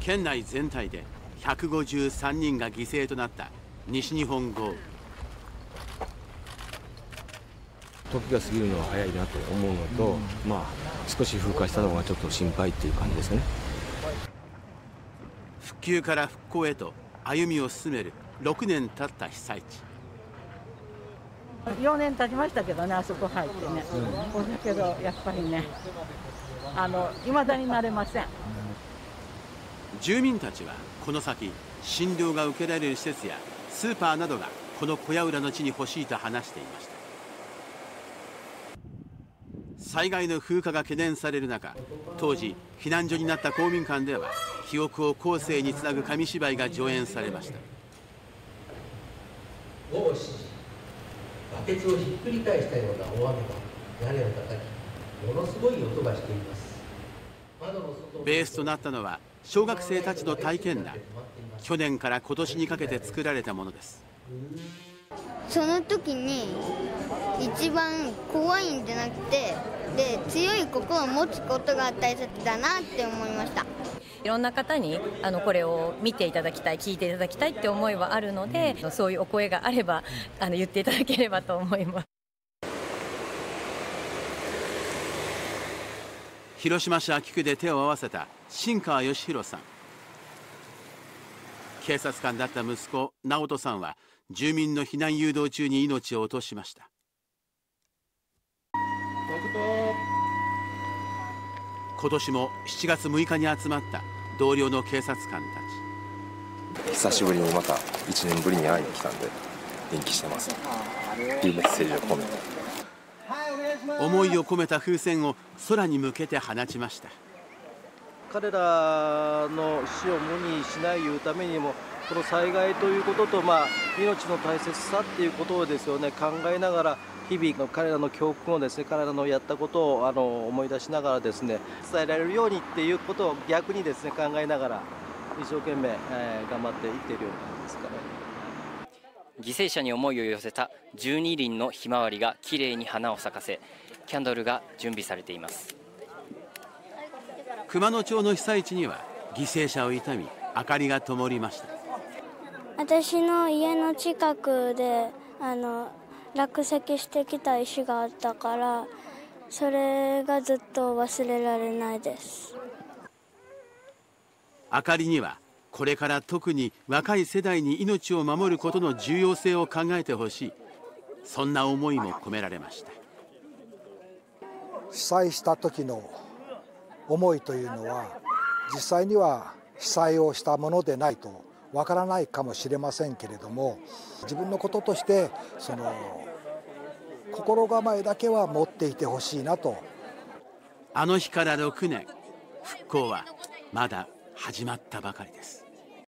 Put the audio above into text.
県内全体で153人が犠牲となった西日本豪雨。時が過ぎるのは早いなと思うのと、うん、まあ少し風化したのがちょっと心配っていう感じですね。復旧から復興へと歩みを進める6年経った被災地4年経ちましたけどねあそこ入ってね、うん、だけどやっぱりねあの未だになれません。住民たちはこの先診療が受けられる施設やスーパーなどがこの小屋浦の地に欲しいと話していました。災害の風化が懸念される中当時避難所になった公民館では記憶を後世につなぐ紙芝居が上演されました。バケツをひっくり返したような大雨が屋根を叩きものすごい音がしています。ベースとなったのは小学生たちの体験談。去年から今年にかけて作られたものです。その時に一番怖いんじゃなくてで強い心を持つことが大切だなって思いました。いろんな方にあのこれを見ていただきたい聞いていただきたいって思いはあるのでそういうお声があればあの言っていただければと思います。広島市安芸区で手を合わせた新川義弘さん。警察官だった息子直人さんは住民の避難誘導中に命を落としました。今年も7月6日に集まった同僚の警察官たち。久しぶりにまた1年ぶりに会いに来たんで元気してます。っていうメッセージを込めて。思いを込めた風船を空に向けて放ちました。彼らの死を無にしないいうためにもこの災害ということと、まあ、命の大切さっていうことをですよね考えながら日々の彼らの教訓をですね彼らのやったことをあの思い出しながらですね伝えられるようにっていうことを逆にですね考えながら一生懸命、えー、頑張っていっているような感じですかね。犠牲者に思いを寄せた12輪のひまわりがきれいに花を咲かせキャンドルが準備されています熊野町の被災地には犠牲者を悼み明かりが灯りました私の家の近くであの落石してきた石があったからそれがずっと忘れられないです。明かりにはこれから特に若い世代に命を守ることの重要性を考えてほしい。そんな思いも込められました。被災した時の思いというのは実際には被災をしたものでないとわからないかもしれませんけれども自分のこととしてその心構えだけは持っていてほしいなと。あの日から6年復興はまだ始まったばかりです。